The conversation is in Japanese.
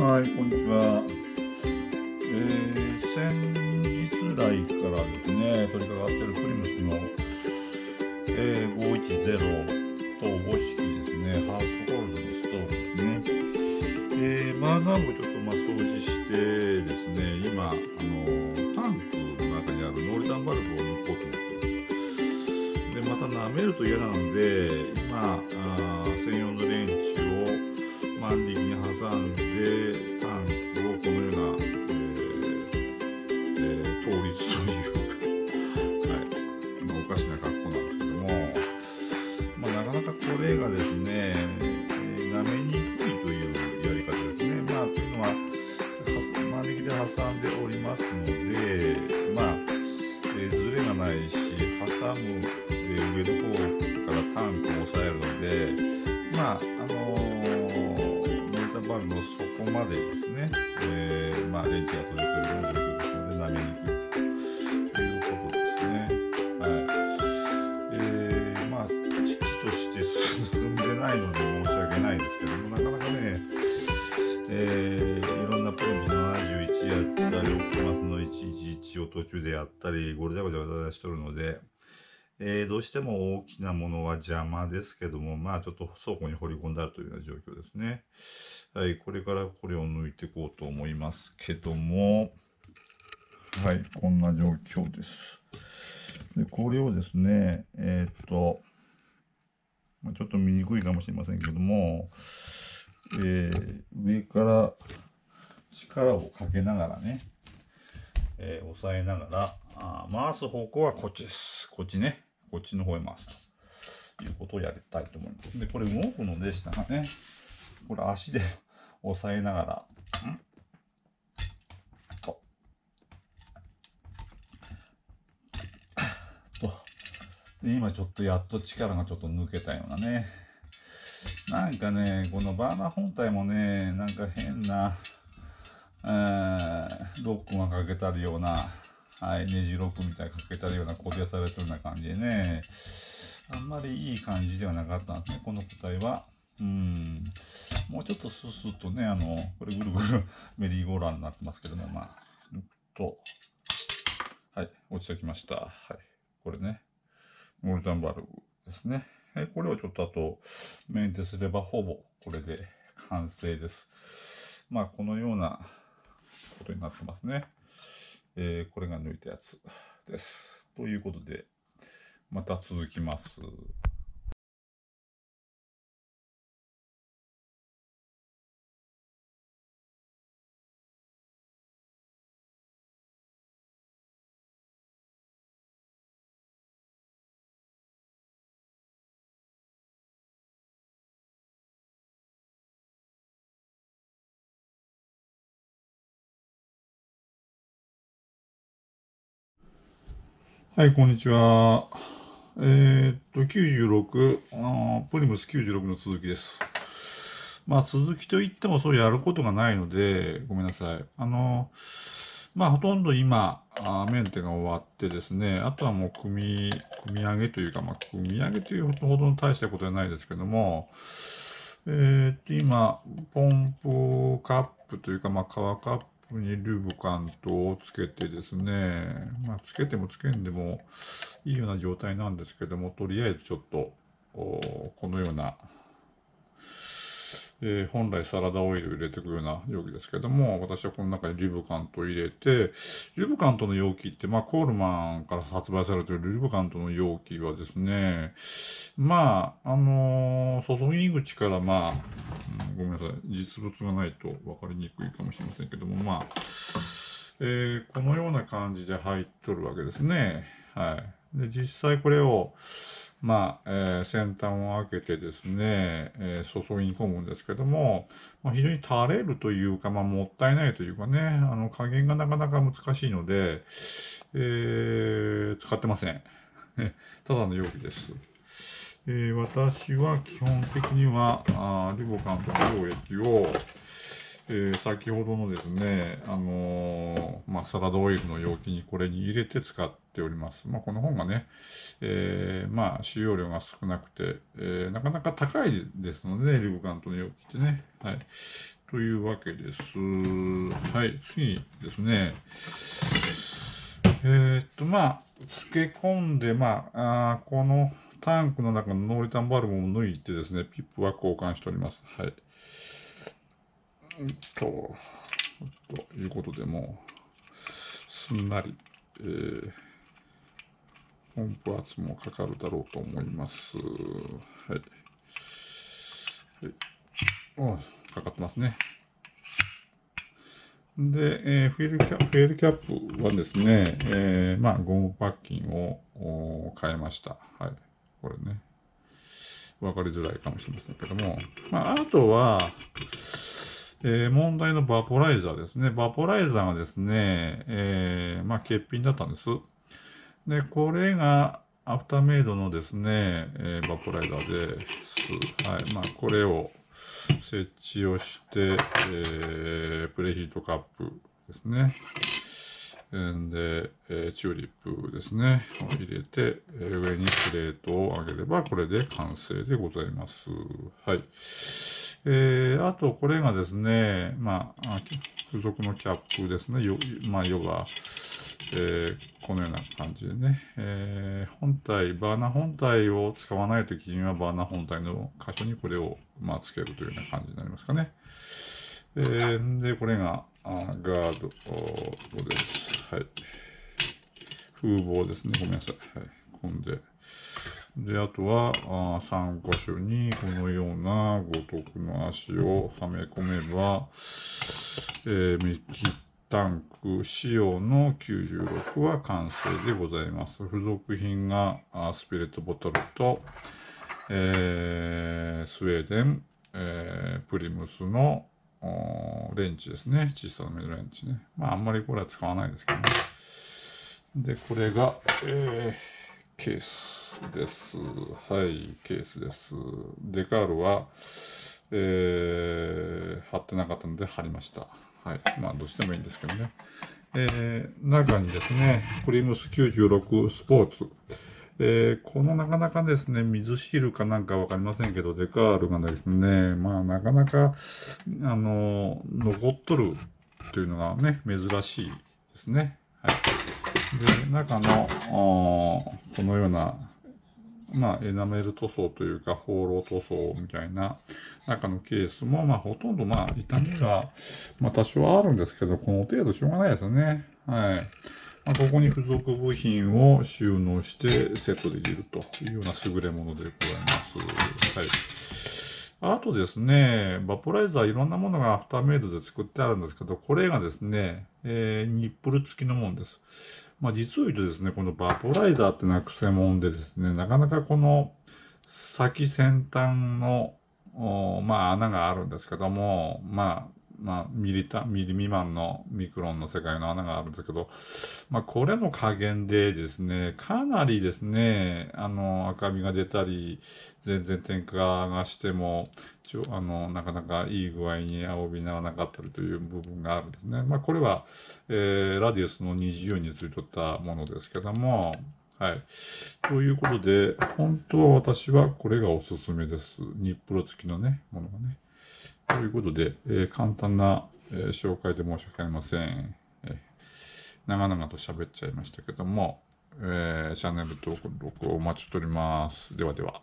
はい、こんにちは。えー、先日来からですね、取り掛かってるプリムスの、えー、510と5式ですね、ハウスホールドのストーブですね。えー、バーナーもちょっとまあ掃除してですね、今、あのタンクの中にあるノーリタンバルブを抜こうと思ってます。で、また舐めると嫌なので、今、あ専用のレンチを万力に挟んで、までですね、えーまあ、電池が届くような状況ですので、舐めにくいということですね。はい。えー、まあ、父として進んでないので申し訳ないですけども、なかなかね、えー、いろんなプリムス71やったり、オプマスの111を途中でやったり、ゴルジャゴジャゴジャしとるので、えー、どうしても大きなものは邪魔ですけども、まあちょっと倉庫に掘り込んであるというような状況ですね。はい、これからこれを抜いていこうと思いますけども、はい、こんな状況です。で、これをですね、えーっと、まあ、ちょっと見にくいかもしれませんけども、えー上から力をかけながらね、えー押さえながらあ、回す方向はこっちです。こっちね。こっちの方へ回すということをやりたいと思います。で、これ動くのでしたらね、これ足で押さえながら、ん。と、と、で、今ちょっとやっと力がちょっと抜けたようなね。なんかね、このバーナー本体もね、なんか変な、えー、ロックがかけてあるような、はい、ネジロックみたいにかけてあるような固定されてるような感じでね、あんまりいい感じではなかったんですね、この個体は。うん。もうちょっとスースーとね、あの、これぐるぐる メリーゴーランになってますけども、まあ、と、はい、落ちてきました。はい、これね、モルタンバルブですね。えこれをちょっとあとメンテすればほぼこれで完成です。まあこのようなことになってますね。えーこれが抜いたやつです。ということで、また続きます。はい、こんにちは。えーっと、96、あプリムス96の続きです。まあ、続きといってもそうやることがないので、ごめんなさい。あの、まあ、ほとんど今、あメンテが終わってですね、あとはもう組み、組み上げというか、まあ、組み上げというほどの大したことはないですけども、えーっと、今、ポンプカップというか、まあ、革カッププにルブカントをつけてですね、まあ、つけてもつけんでもいいような状態なんですけども、とりあえずちょっと、このような、えー本来サラダオイルを入れていくような容器ですけども、私はこの中にリブカントを入れて、リブカントの容器って、まあ、コールマンから発売されているリブカントの容器はですね、まあ、あのー注ぎ口から、まあ、ごめんなさい、実物がないと分かりにくいかもしれませんけども、まあ、えーこのような感じで入っとるわけですね。はい。で、実際これを、まあ、えー先端を開けてですね、えー注ぎ込むんですけども、まあ、非常に垂れるというか、まあ、もったいないというかね、あの、加減がなかなか難しいので、えー使ってません。ただの容器です。えー私は基本的には、あリボカンと溶液を、えー先ほどのですね、あのーまあ、サラダオイルの容器にこれに入れて使っております。まあ、この本がね、えーまあ、使用量が少なくて、えーなかなか高いですのでね、リボカントの容器ってね。はい。というわけです。はい、次ですね。え、っと、まあ、漬け込んで、まあ、あこのタンクの中のノーリタンバルブを抜いてですね、ピップは交換しております。はい。と、ということで、もう、すんなり、えー、音符圧もかかるだろうと思います。はい。はいおかかってますね。で、えー、フィールキャフィールキャップはですね、えー、まあ、ゴムパッキンを変えました。はい。これね。わかりづらいかもしれませんけども。まあ、あとは、えー、問題のバポライザーですね。バポライザーがですね、えー、まあ、欠品だったんです。で、これが、アフターメイドのですね、えー、バポライザーです。はい。まあ、これを、設置をして、えー、プレヒートカップですね。で、え、チューリップですね。を入れて、え、上にプレートを上げれば、これで完成でございます。はい。えー、あと、これがですね、まあ、付属のキャップですね。よまあ、要は、えー、このような感じでね、えー、本体、バーナー本体を使わないときには、バーナー本体の箇所にこれを、まあ、つけるというような感じになりますかね。えー、で、これが、あガードです。はい。風防ですね。ごめんなさい。はい。こんで。で、あとは、あ3箇所にこのような五徳の足をはめ込めば、えー、ミキタンク仕様の96は完成でございます。付属品があスピリットボトルと、えー、スウェーデン、えー、プリムスのレンチですね。小さなメドレンチね。まあ、あんまりこれは使わないですけどね。で、これが、えー、ケースです。はい、ケースです。デカールは、えー、貼ってなかったので貼りました。はい。まあ、どうしてもいいんですけどね。えー、中にですね、プリムス96スポーツ。えー、このなかなかですね、水シールかなんかわかりませんけど、デカールがですね、まあ、なかなか、あの、残っとるというのがね、珍しいですね。はい。で、中の、このようなまあ、エナメル塗装というか、放浪塗装みたいな中のケースも、まあ、ほとんど、まあ、痛みが、まあ、多少あるんですけど、この程度しょうがないですよね。はい。まあ、ここに付属部品を収納してセットできるというような優れものでございます。はい。あとですね、バポライザーいろんなものがアフターメイドで作ってあるんですけど、これがですね、えー、ニップル付きのものです。まあ実を言うとですね、このバポライザーってのはクセモンでですね、なかなかこの先先端の、まあ穴があるんですけども、まあまあ、ミリタ、ミリ未満のミクロンの世界の穴があるんですけど、まあ、これの加減でですね、かなりですね、あの、赤みが出たり、全然添加がしても、ちょあの、なかなかいい具合に青みにならなかったりという部分があるんですね。まあ、これは、えー、ラディウスの20についとったものですけども、はい。ということで、本当は私はこれがおすすめです。ニップロ付きのね、ものがね。ということで、えー、簡単な、えー、紹介で申し訳ありません。えー、長々と喋っちゃいましたけども、えー、チャンネル登録をお待ちしております。ではでは。